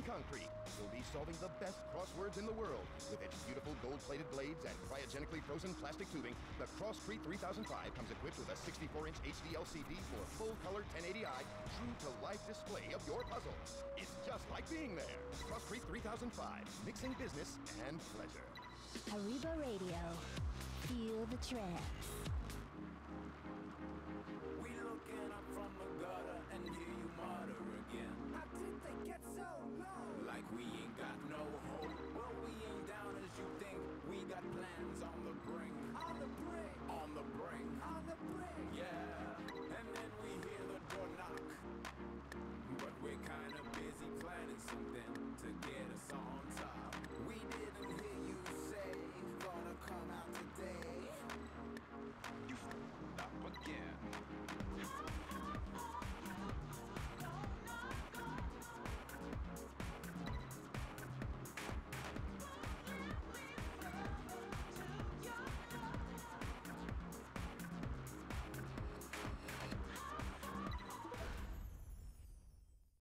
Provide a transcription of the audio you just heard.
in concrete. You'll be solving the best crosswords in the world. With its beautiful gold-plated blades and cryogenically frozen plastic tubing, the Crosscrete 3005 comes equipped with a 64-inch HD LCD for full-color 1080i, true-to-life display of your puzzles. It's just like being there. Crosscrete 3005, mixing business and pleasure. Ariba Radio. Feel the trance.